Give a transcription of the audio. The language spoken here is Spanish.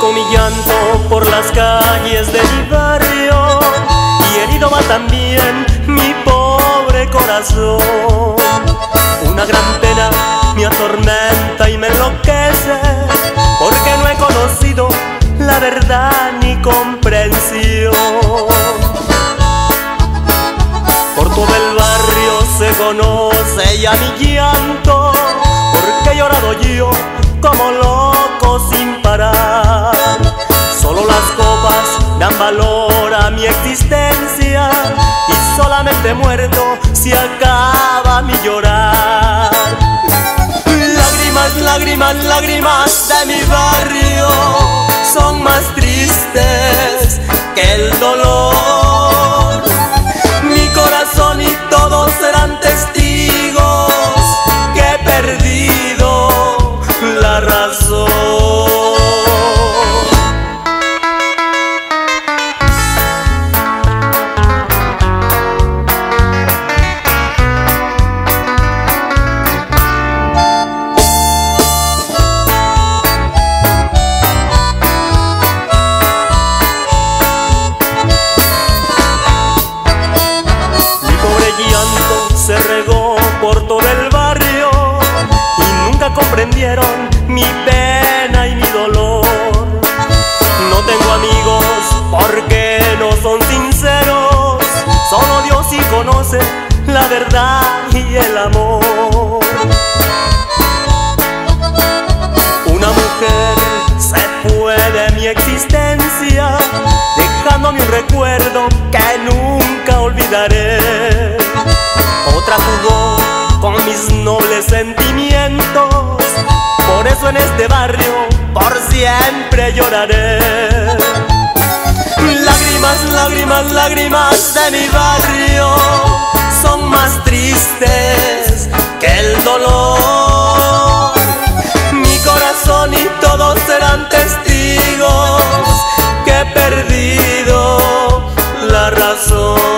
Corro mi llanto por las calles de mi barrio y herido va también mi pobre corazón. Una gran pena me atormenta y me enloquece porque no he conocido la verdad ni comprensión. Por todo el barrio se conoce ya mi llanto porque he llorado yo como loco sin parar. Mi existencia y solamente muerto se acaba mi llorar. Lágrimas, lágrimas, lágrimas de mi barrio son más tristes mi pena y mi dolor. No tengo amigos porque no son sinceros, solo Dios sí conoce la verdad y el amor. Una mujer se fue de mi existencia, dejándome un recuerdo que nunca olvidaré con mis nobles sentimientos. Por eso en este barrio por siempre lloraré. Lágrimas, lágrimas, lágrimas de mi barrio son más tristes que el dolor. Mi corazón y todos serán testigos que he perdido la razón.